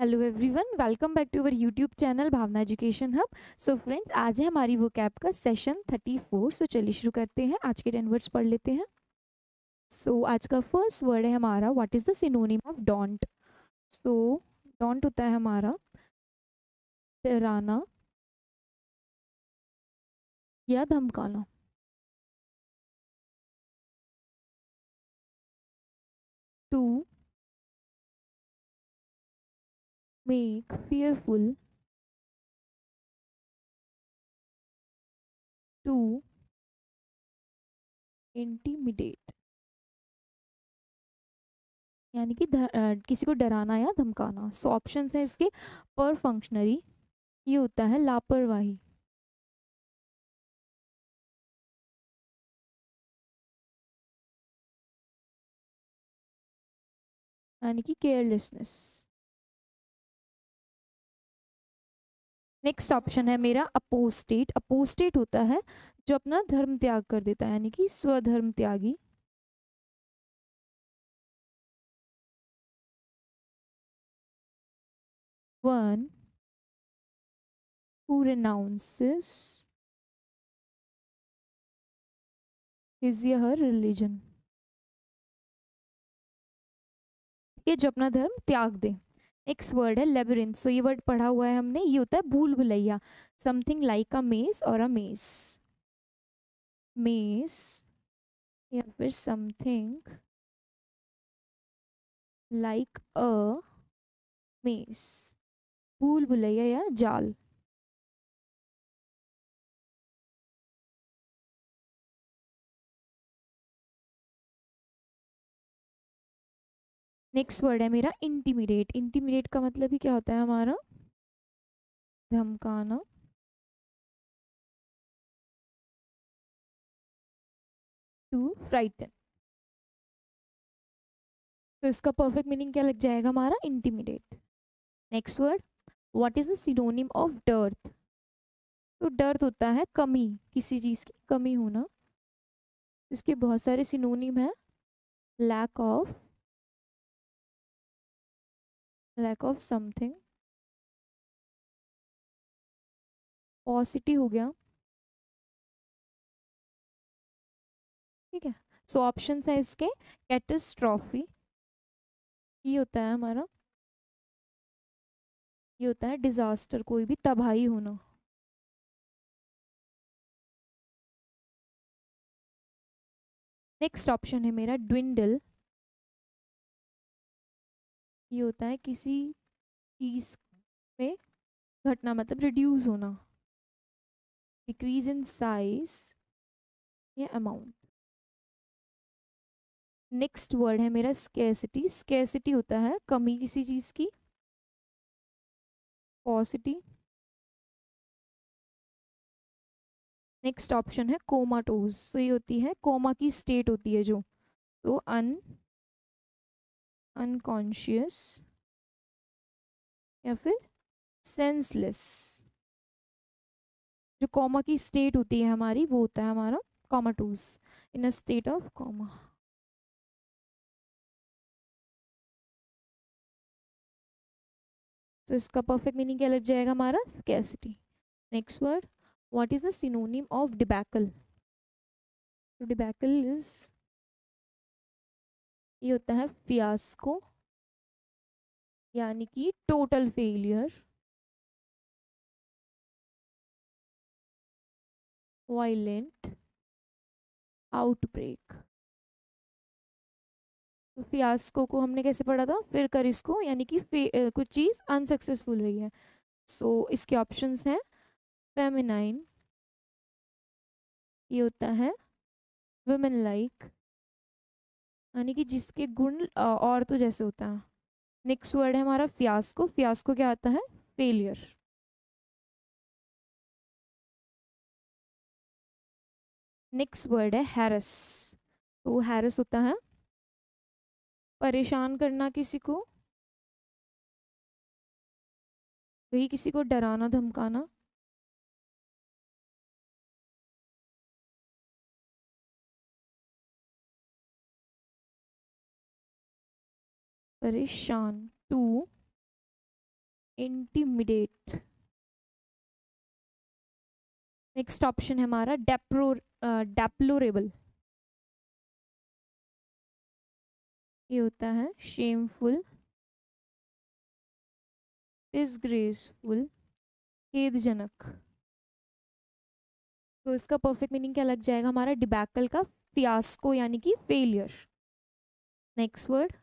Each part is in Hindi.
Hello everyone welcome back to our YouTube channel Bhavna education hub so friends आज है हमारी वो कैब का सेशन थर्टी फोर सो चलिए शुरू करते हैं। आज के टेन वर्ड्स पढ़ लेते हैं। सो so, आज का फ़र्स्ट वर्ड है हमारा what is the synonym of daunt so daunt होता है हमारा डराना या धमकाना। To make fearful to intimidate. यानी कि किसी को डराना या धमकाना। सो ऑप्शन है इसके। पर फंक्शनरी ये होता है लापरवाही। यानी कि केयरलेसनेस नेक्स्ट ऑप्शन है मेरा अपोस्टेट अपोस्टेट होता है जो अपना धर्म त्याग कर देता है, यानी कि स्वधर्म त्यागी। वन who renounces his या हर रिलीजन ये जो अपना धर्म त्याग दे। नेक्स्ट वर्ड है लेबरिन सो ये वर्ड पढ़ा हुआ है हमने, ये होता है भूल भुलैया। समथिंग लाइक अ मेज और अ मेज मेज या फिर समथिंग लाइक अ मेज भूल भुलैया या जाल। नेक्स्ट वर्ड है मेरा इंटीमीडिएट इंटीमीडिएट का मतलब ही क्या होता है हमारा? धमकाना। टू फ्राइटन तो इसका परफेक्ट मीनिंग क्या लग जाएगा हमारा? Intermediate next word what is the synonym of dearth तो डर्थ होता है कमी, किसी चीज़ की कमी होना। इसके बहुत सारे सिनोनिम है। Lack of lack of something paucity हो गया। ठीक है? सो ऑप्शन है इसके कैटस्ट्रॉफी ये होता है हमारा। ये होता है डिजास्टर कोई भी तबाही होना। नेक्स्ट ऑप्शन है मेरा ड्विंडल ये होता है किसी चीज़ में घटना मतलब रिड्यूस होना। डिक्रीज इन साइज़ या अमाउंट नेक्स्ट वर्ड है मेरा स्केसिटी स्केसिटी होता है कमी किसी चीज़ की। पॉसिटी नेक्स्ट ऑप्शन है कोमाटोज तो ये होती है कोमा की स्टेट होती है जो। तो अन अनकॉन्शियस या फिर सेंसलेस जो कॉमा की स्टेट होती है हमारी, वो होता है हमारा comatose in a state of coma तो इसका परफेक्ट मीनिंग क्या लग जाएगा हमारा? Scarcity next word what is the synonym of debacle debacle is ये होता है फियास्को यानी कि टोटल फेलियर वायलेंट आउटब्रेक तो फियास्को को हमने कैसे पढ़ा था? फिर कर इसको यानी कि कुछ चीज़ अनसक्सेसफुल रही है। सो so, इसके ऑप्शंस हैं फेमिनाइन ये होता है वुमेन लाइक यानी कि जिसके गुण और तो जैसे होता है। नेक्स्ट वर्ड है हमारा फ्यास्को। फ्यास्को क्या आता है? फेलियर। नेक्स्ट वर्ड है हैरस। तो हैरस होता है। परेशान करना किसी को। कहीं किसी को डराना, धमकाना। परेशान, टू इंटीमिडेट। नेक्स्ट ऑप्शन है हमारा डेप्रो डेप्लोरेबल। ये होता है शेमफुल, डिसग्रेसफुल, खेदजनक। तो इसका परफेक्ट मीनिंग क्या लग जाएगा? हमारा डिबैकल का फियास्को यानी कि failure next word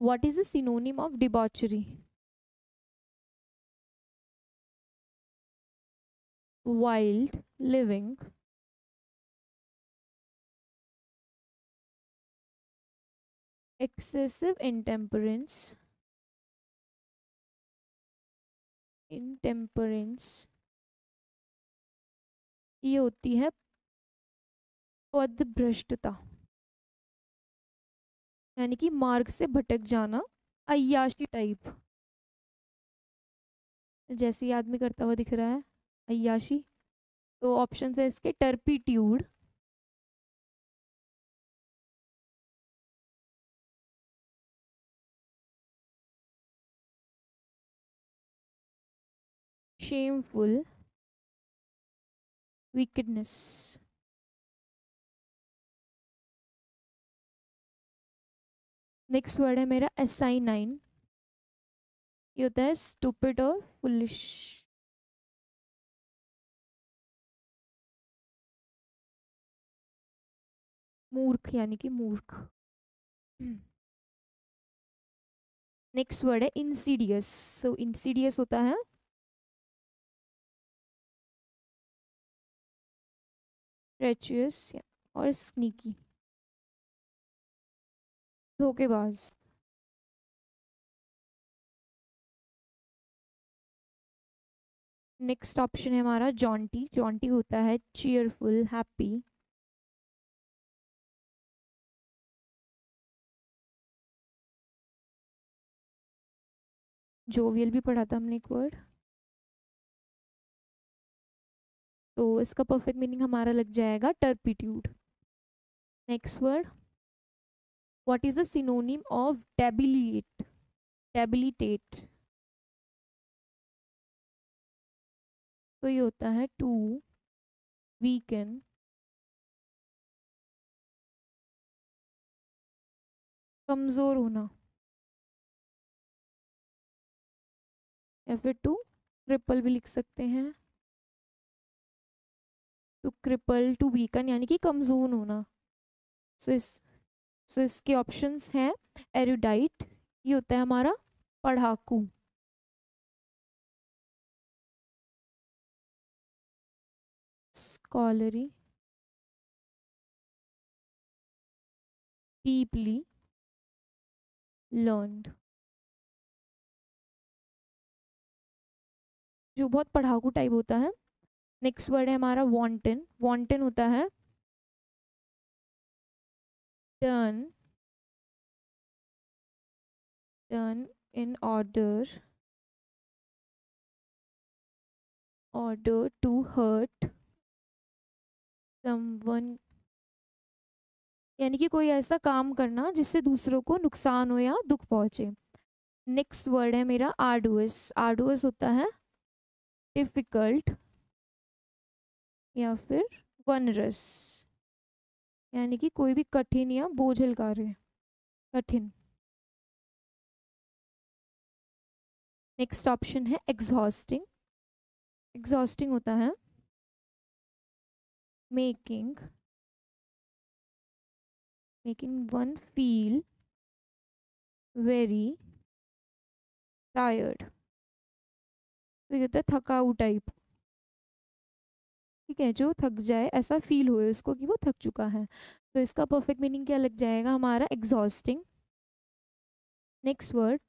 what is the synonym of debauchery wild living excessive intemperance. Intemperance. ये होती है पदभ्रष्टता। यानी कि मार्ग से भटक जाना अयाशी टाइप। जैसे ही आदमी करता हुआ दिख रहा है अयाशी तो ऑप्शन है इसके, turpitude. shameful wickedness next word है मेरा एस आई नाइन ये होता है स्टूपिड और फुलिश मूर्ख, यानी कि मूर्ख। नेक्स्ट वर्ड है इंसीडियस सो इंसीडियस होता है। ट्रेचुअस और स्नीकी धोखेबाज। नेक्स्ट ऑप्शन है हमारा जॉन्टी जॉन्टी होता है चीयरफुल हैप्पी जोवियल भी पढ़ा था हमने एक वर्ड तो इसका परफेक्ट मीनिंग हमारा लग जाएगा turpitude next word what is the synonym of debilitate debilitate तो ये होता है टू वीकन कमज़ोर होना. या फिर टू क्रिपल भी लिख सकते हैं. टू क्रिपल टू वीकन यानी कि कमज़ोर होना. सो so, इस सो इसके ऑप्शंस हैं एरुडाइट ये होता है हमारा पढ़ाकू। स्कॉलरी डीपली लर्नड जो बहुत पढ़ाकू टाइप होता है नेक्स्ट वर्ड है हमारा वॉन्टन वॉन्टन होता है turn turn in order order to hurt someone यानी कि कोई ऐसा काम करना जिससे दूसरों को नुकसान हो या दुख पहुँचे। नेक्स्ट वर्ड है मेरा आर्डुअस आर्डुअस होता है डिफ़िकल्ट या फिर वनरस। यानी कि कोई भी कठिन या बोझल कार्य कठिन। नेक्स्ट ऑप्शन है एग्जॉस्टिंग एग्जॉस्टिंग होता है। Making making one feel very tired तो ये होता है थकाऊ टाइप ठीक है, जो थक जाए, ऐसा फील हुए उसको कि वो थक चुका है। तो इसका परफेक्ट मीनिंग क्या लग जाएगा? हमारा exhausting next word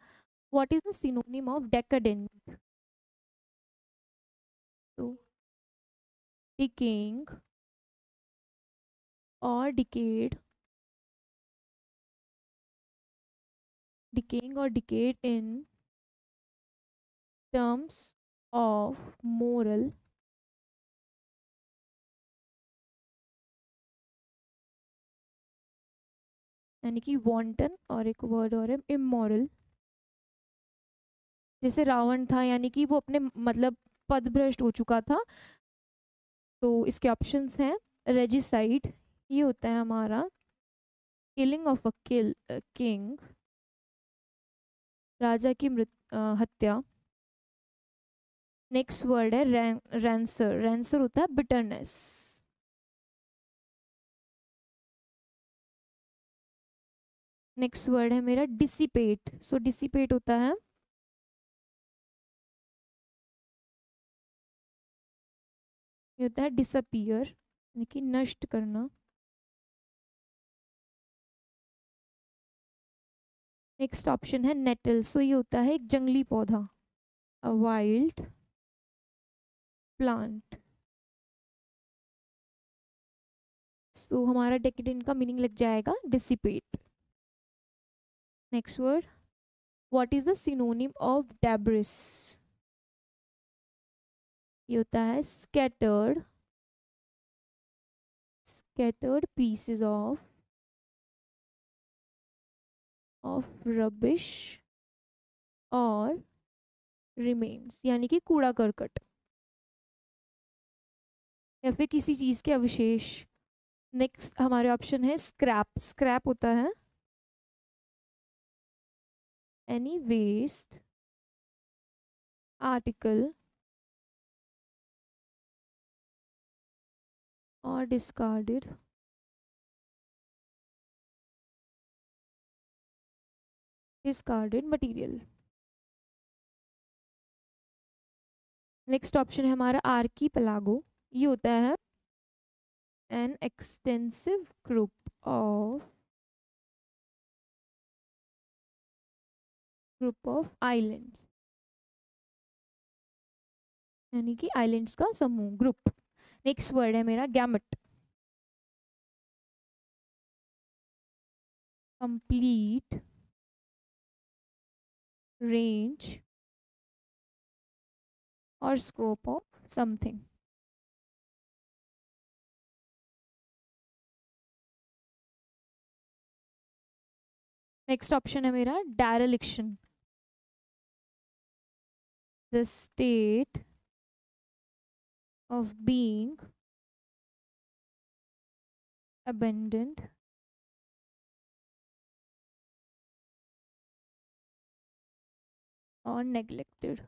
what is the synonym of decadent तो डिकेइंग और डिकेड डिकेइंग और decayed in terms of moral यानी कि वॉन्टन और एक वर्ड और है इमोरल जैसे रावण था, यानी कि वो अपने मतलब पदभ्रष्ट हो चुका था। तो इसके ऑप्शंस हैं रेजिसाइड ये होता है हमारा। Killing of a kill king राजा की मृत हत्या। नेक्स्ट वर्ड है रैंसर रैंसर होता है बिटरनेस नेक्स्ट वर्ड है मेरा डिसिपेट सो डिसिपेट होता है। ये होता है डिसअपियर यानी कि नष्ट करना। नेक्स्ट ऑप्शन है नेटल सो ये होता है एक जंगली पौधा। अ वाइल्ड प्लांट सो हमारा डेकेडेंट का मीनिंग लग जाएगा dissipate next word what is the synonym of debris ये होता है scattered scattered pieces of of rubbish और remains, यानी कि कूड़ा करकट, या फिर किसी चीज़ के अवशेष। नेक्स्ट हमारे ऑप्शन है स्क्रैप स्क्रैप होता है। Any waste article or discarded discarded material. Next option है हमारा आर्की पलागो ये होता है an extensive group of group of islands यानी कि आइलैंड्स का समूह ग्रुप नेक्स्ट वर्ड है मेरा गैमट कंप्लीट रेंज और scope of something next option है मेरा dereliction the state of being abandoned or neglected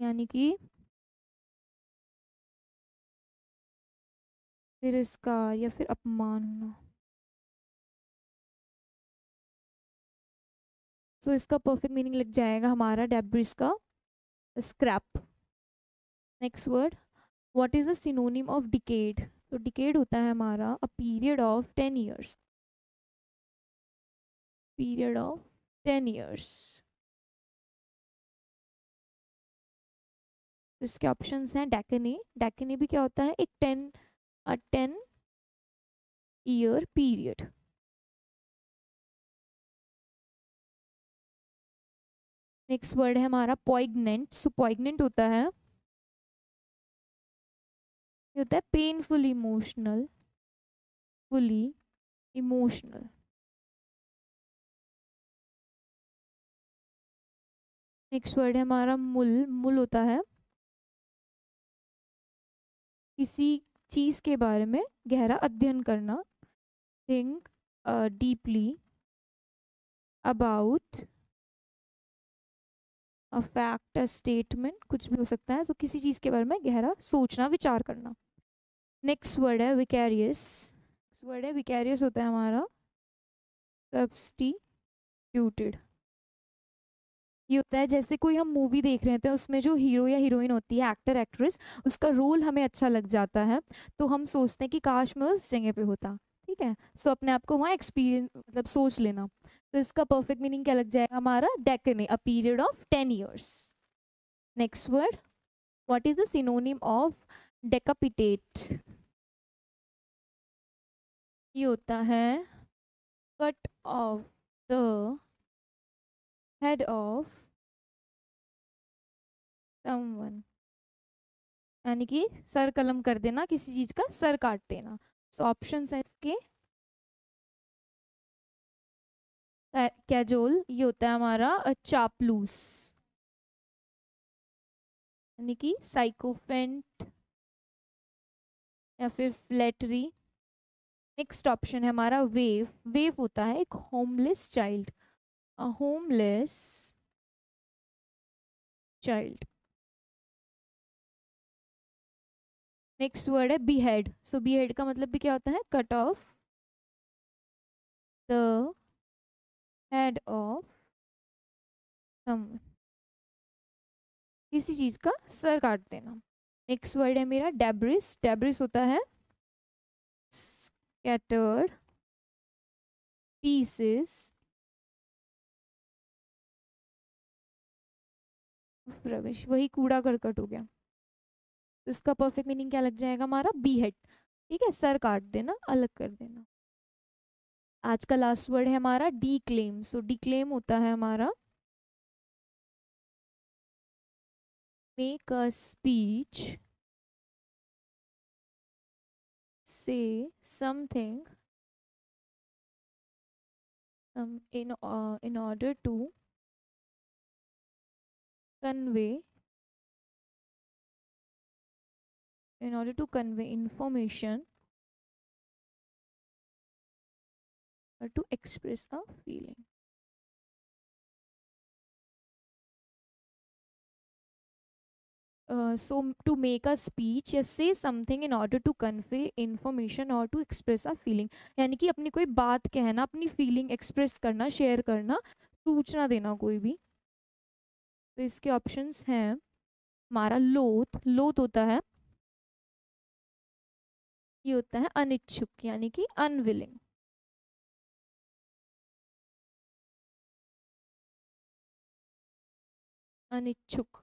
यानी कि तिरस्कार या फिर अपमान होना सो so, इसका परफेक्ट मीनिंग लग जाएगा हमारा डेब्रिस का scrap next word what is the synonym of decade तो डिकेड होता है हमारा a period of ten years period of ten years इसके ऑप्शंस हैं डैकने डैकने भी क्या होता है? एक ten ten year period next word है हमारा पॉइगनेंट सो पॉइगनेंट होता है। ये होता है painful emotional fully emotional next word है हमारा मुल मुल होता है। किसी चीज़ के बारे में गहरा अध्ययन करना think deeply about fact a statement कुछ भी हो सकता है। तो किसी चीज़ के बारे में गहरा सोचना विचार करना। नेक्स्ट वर्ड है विकैरियस वर्ड है विकैरियस होता है हमारा। सब्सटीट्यूटेड ये होता है जैसे कोई हम मूवी देख रहे थे उसमें जो हीरो या हीरोइन होती है एक्टर एक्ट्रेस उसका रोल हमें अच्छा लग जाता है। तो हम सोचते हैं कि काश मैं उस जगह पे होता। ठीक है? सो so, अपने आप को वहाँ एक्सपीरियंस मतलब सोच लेना। तो इसका परफेक्ट मीनिंग क्या लग जाएगा? हमारा डेकने a period of ten years next word what is the synonym of decapitate ये होता है cut off the head of someone यानी कि सर कलम कर देना, किसी चीज़ का, सर काट देना. सो ऑप्शन है इसके. कैजोल ये होता है हमारा चापलूस। यानी कि साइकोफेंट या फिर फ्लैटरी नेक्स्ट ऑप्शन है हमारा वेव वेव होता है एक homeless child homeless child next word है behead so behead का मतलब भी क्या होता है? Cut off the head of someone किसी चीज़ का सर काट देना। नेक्स्ट वर्ड है मेरा डेब्रिस डेब्रिस होता है स्कैटर्ड पीसेस रविश वही कूड़ा करकट हो गया। तो इसका परफेक्ट मीनिंग क्या लग जाएगा हमारा? बी हेड ठीक है, सर काट देना, अलग कर देना। आज का लास्ट वर्ड है हमारा declaim so declaim होता है हमारा make a speech say something in in order to convey in order to convey information or to express a feeling. So to make a speech या say something in order to convey information और टू एक्सप्रेस अ फीलिंग यानी कि अपनी कोई बात कहना, अपनी फीलिंग एक्सप्रेस करना शेयर करना, सूचना देना कोई भी। तो इसके ऑप्शंस हैं, हमारा लोथ लोथ होता है। ये होता है अनिच्छुक, यानी कि अनविलिंग अनिच्छुक।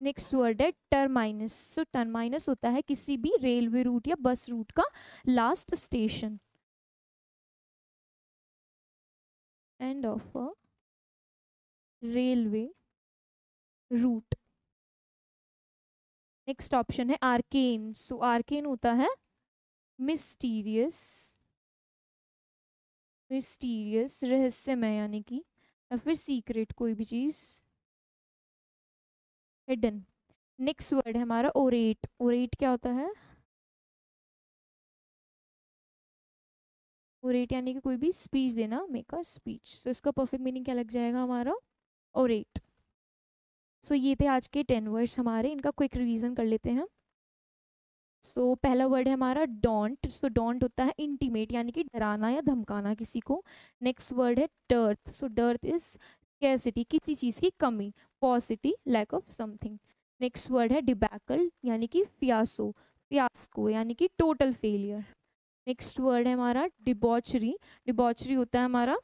नेक्स्ट वर्ड है टर्माइनस सो टर्माइनस होता है किसी भी रेलवे रूट या बस रूट का last station end of a railway route next option है आर्केन सो आर्केन होता है मिस्टीरियस मिस्टीरियस रहस्यमय यानी कि या फिर सीक्रेट कोई भी चीज़ हिडन नेक्स्ट वर्ड है हमारा ओरेट ओरेट क्या होता है? ओरेट यानी कि कोई भी स्पीच देना मेक अ स्पीच सो इसका परफेक्ट मीनिंग क्या लग जाएगा हमारा? ओरेट सो so, ये थे आज के टेन वर्ड्स हमारे। इनका क्विक रिवीजन कर लेते हैं। सो so, पहला वर्ड है हमारा डोंट सो डोंट होता है इंटीमेट यानी कि डराना या धमकाना किसी को। नेक्स्ट वर्ड है dearth so dearth is paucity किसी चीज़ की कमी paucity lack of something next word है डिबैकल यानी कि फियासो फियास्को यानी कि टोटल फेलियर नेक्स्ट वर्ड है हमारा डिबॉचरी डिबॉचरी होता है हमारा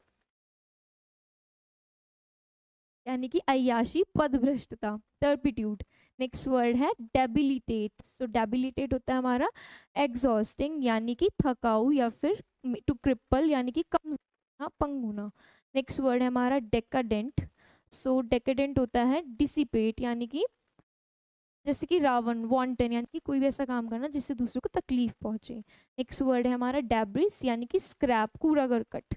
यानी कि अयाशी पदभ्रष्टता टर्पिट्यूड नेक्स्ट वर्ड है डेबिलिटेट सो डेबिलिटेट होता है हमारा एग्जॉस्टिंग यानी कि थकाऊ या फिर टू क्रिपल यानी कि कम पंगुना। नेक्स्ट वर्ड है हमारा डेकाडेंट सो डेकेडेंट होता है डिसिपेट यानी कि जैसे कि रावण वॉन्टन यानी कि कोई भी ऐसा काम करना जिससे दूसरे को तकलीफ़ पहुँचे। नेक्स्ट वर्ड है हमारा डेब्रिस यानी कि स्क्रैप कूड़ा करकट।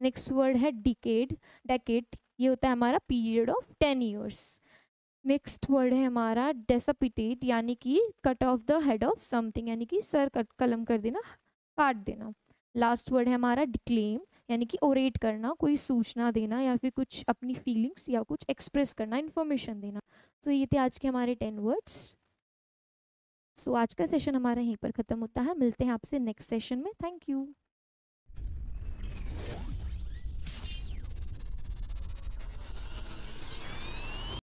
नेक्स्ट वर्ड है डिकेड डेकेट ये होता है हमारा period of ten years next word है हमारा डेसापिटेट यानी कि cut off the head of something यानी कि सर कट कलम कर देना काट देना। लास्ट वर्ड है हमारा डिक्लेम यानी कि ओरेट करना कोई सूचना देना या फिर कुछ अपनी फीलिंग्स या कुछ एक्सप्रेस करना इन्फॉर्मेशन देना। सो so, ये थे आज के हमारे टेन वर्ड्स सो आज का सेशन हमारा यहीं पर ख़त्म होता है। मिलते हैं आपसे नेक्स्ट सेशन में। Thank you